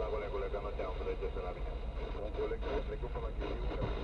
Aspetto da colega, collegano down for the Jessel Avenue. Un collega, leggo con la chiusura,